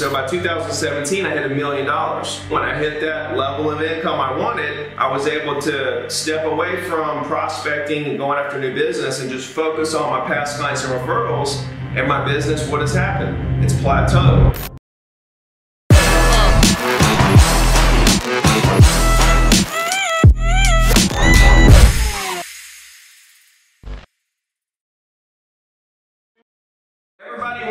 so by 2017, I hit a million dollars. When I hit that level of income I wanted, I was able to step away from prospecting and going after new business and just focus on my past clients and referrals. And my business, what has happened? It's plateaued.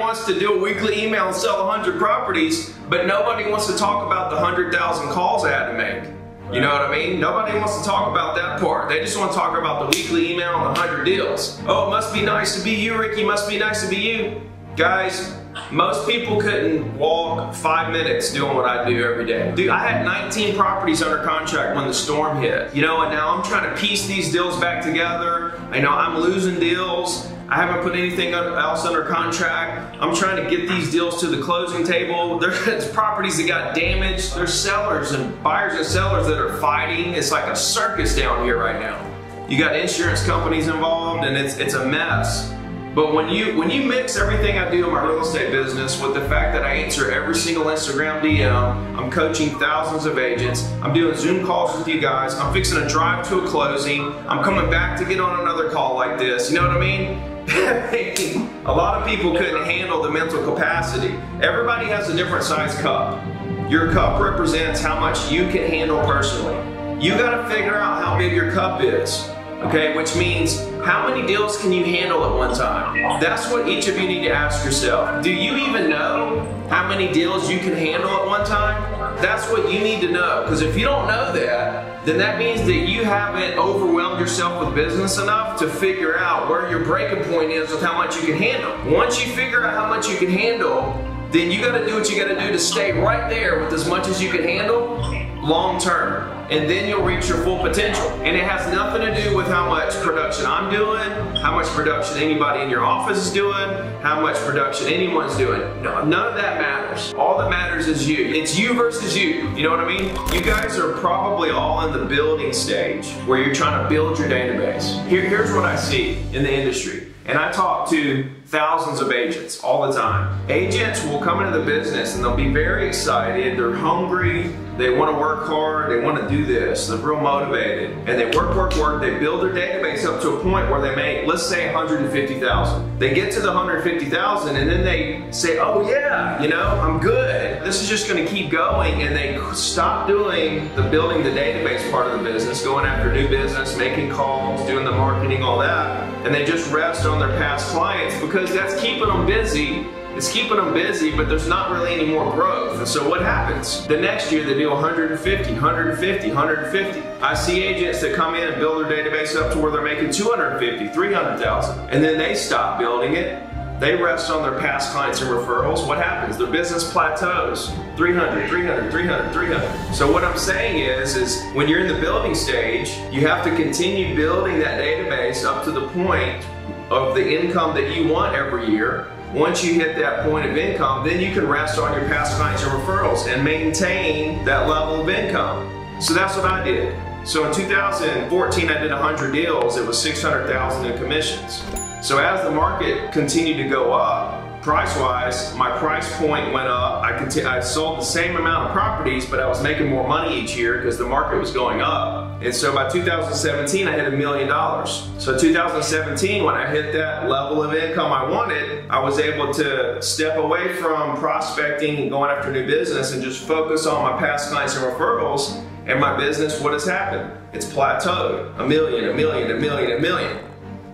Wants to do a weekly email and sell 100 properties, but nobody wants to talk about the 100,000 calls I had to make. You know what I mean? Nobody wants to talk about that part. They just want to talk about the weekly email and the 100 deals. Oh, it must be nice to be you, Ricky. Must be nice to be you. Guys, most people couldn't walk five minutes doing what I do every day. Dude, I had 19 properties under contract when the storm hit. You know, and now I'm trying to piece these deals back together. I know I'm losing deals. I haven't put anything else under contract. I'm trying to get these deals to the closing table. There's properties that got damaged. There's sellers and buyers and sellers that are fighting. It's like a circus down here right now. You got insurance companies involved and it's, it's a mess. But when you when you mix everything I do in my real estate business with the fact that I answer every single Instagram DM, I'm coaching thousands of agents, I'm doing Zoom calls with you guys, I'm fixing a drive to a closing, I'm coming back to get on another call like this, you know what I mean? a lot of people couldn't handle the mental capacity. Everybody has a different size cup. Your cup represents how much you can handle personally. You gotta figure out how big your cup is okay? Which means how many deals can you handle at one time? That's what each of you need to ask yourself. Do you even know how many deals you can handle at one time? That's what you need to know, because if you don't know that, then that means that you haven't overwhelmed yourself with business enough to figure out where your breaking point is with how much you can handle. Once you figure out how much you can handle, then you gotta do what you gotta do to stay right there with as much as you can handle long term and then you'll reach your full potential. And it has nothing to do with how much production I'm doing, how much production anybody in your office is doing, how much production anyone's doing. No, none of that matters. All that matters is you. It's you versus you. You know what I mean? You guys are probably all in the building stage where you're trying to build your database. Here, here's what I see in the industry. And I talk to thousands of agents all the time. Agents will come into the business and they'll be very excited, they're hungry, they want to work hard, they want to do this, they're real motivated. And they work, work, work, they build their database up to a point where they make, let's say 150,000. They get to the 150,000 and then they say, oh yeah, you know, I'm good. This is just going to keep going and they stop doing the building the database part of the business, going after new business, making calls, doing the marketing, all that. And they just rest on their past clients because that's keeping them busy. It's keeping them busy, but there's not really any more growth. And so what happens? The next year they do 150, 150, 150. I see agents that come in and build their database up to where they're making 250, 300,000. And then they stop building it. They rest on their past clients and referrals. What happens? Their business plateaus. 300, 300, 300, 300. So what I'm saying is, is when you're in the building stage, you have to continue building that database up to the point of the income that you want every year. Once you hit that point of income, then you can rest on your past clients and referrals and maintain that level of income. So that's what I did. So in 2014, I did 100 deals. It was 600,000 in commissions. So as the market continued to go up, price-wise, my price point went up. I, I sold the same amount of properties, but I was making more money each year because the market was going up. And so by 2017, I hit a million dollars. So 2017, when I hit that level of income I wanted, I was able to step away from prospecting and going after new business and just focus on my past clients and referrals. And my business, what has happened? It's plateaued. A million, a million, a million, a million.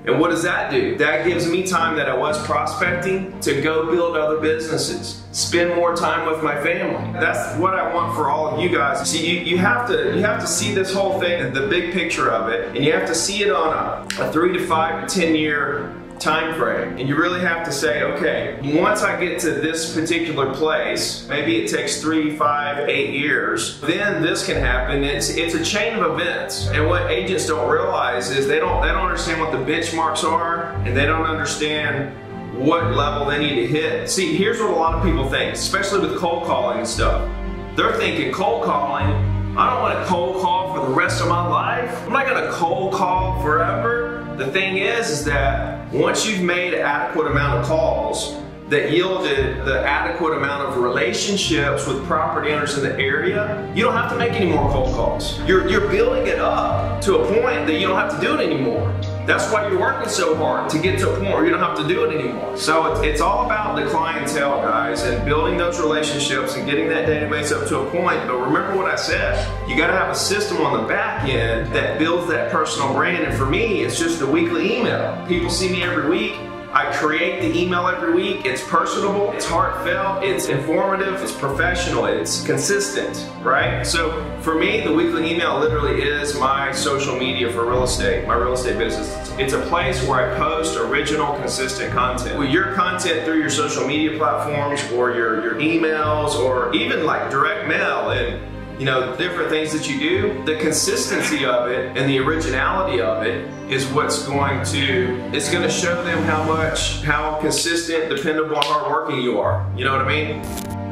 And what does that do? That gives me time that I was prospecting to go build other businesses, spend more time with my family. That's what I want for all of you guys. See, you, you have to you have to see this whole thing, the big picture of it, and you have to see it on a, a three to five to ten year time frame and you really have to say okay once I get to this particular place maybe it takes three five eight years then this can happen. It's it's a chain of events. And what agents don't realize is they don't they don't understand what the benchmarks are and they don't understand what level they need to hit. See here's what a lot of people think especially with cold calling and stuff. They're thinking cold calling? I don't want to cold call for the rest of my life. I'm not going to cold call forever. The thing is, is that once you've made an adequate amount of calls that yielded the adequate amount of relationships with property owners in the area, you don't have to make any more cold calls. You're, you're building it up to a point that you don't have to do it anymore. That's why you're working so hard to get to a point where you don't have to do it anymore. So it's, all about the clientele, guys, and building those relationships and getting that database up to a point. But remember what I said, you got to have a system on the back end that builds that personal brand. And for me, it's just a weekly email. People see me every week. I create the email every week. It's personable, it's heartfelt, it's informative, it's professional, it's consistent, right? So for me, the weekly email literally is my social media for real estate, my real estate business. It's a place where I post original, consistent content. With your content through your social media platforms or your, your emails or even like direct mail and you know, different things that you do, the consistency of it and the originality of it is what's going to, it's going to show them how much, how consistent, dependable, and hardworking you are. You know what I mean?